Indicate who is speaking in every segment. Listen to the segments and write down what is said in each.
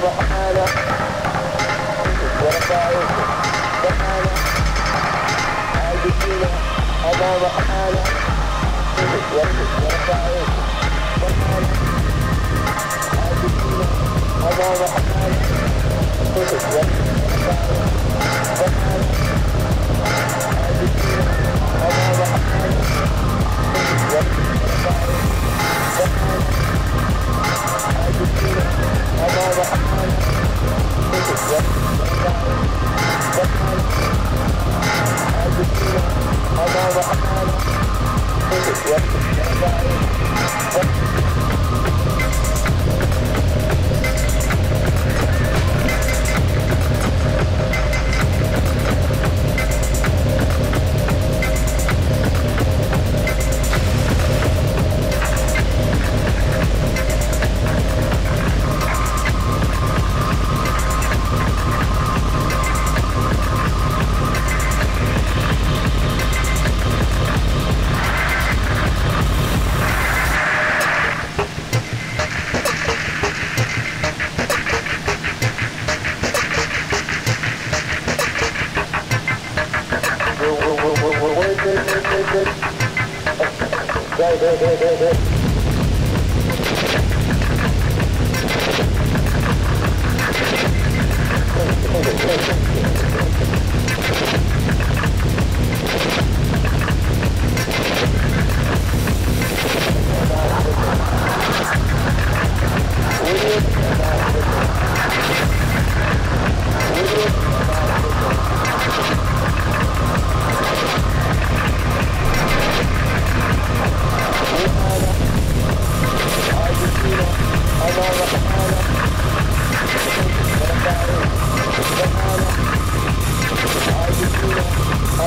Speaker 1: تعالى ورفع تعالى عالبسينا أمام حالة أمام حالة أمام حالة Gracias. 对对对对对。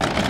Speaker 1: you